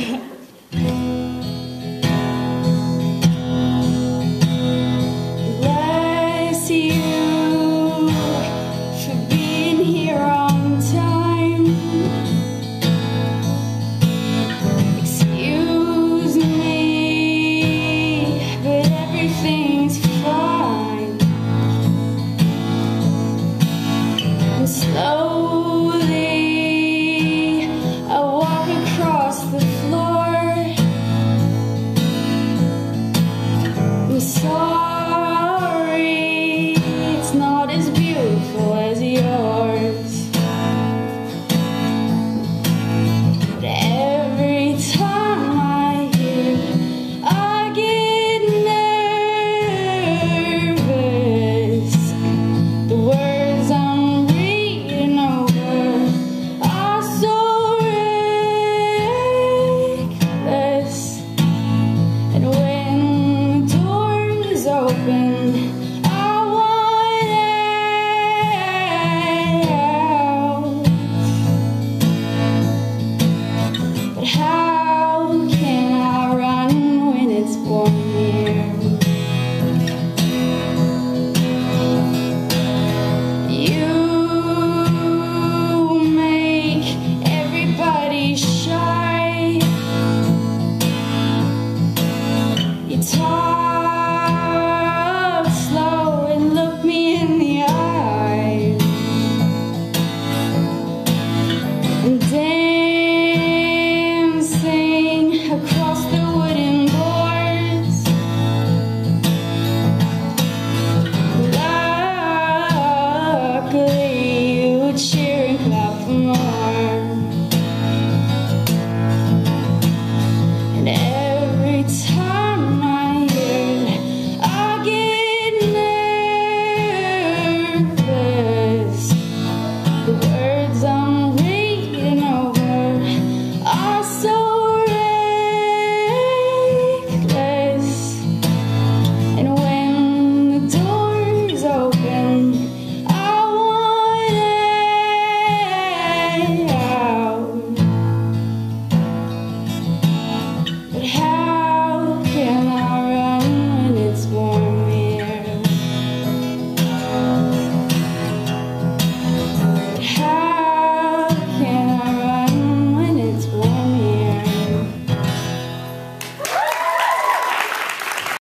ね。